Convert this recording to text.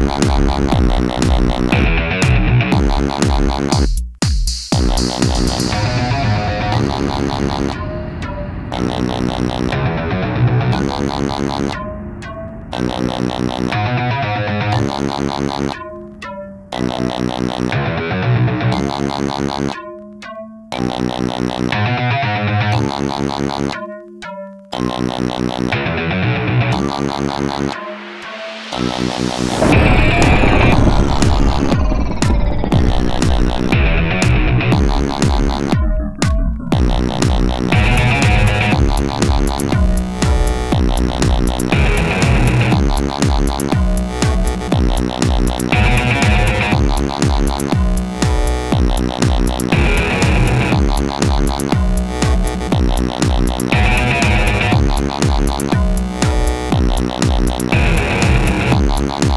na na na na no, no, no.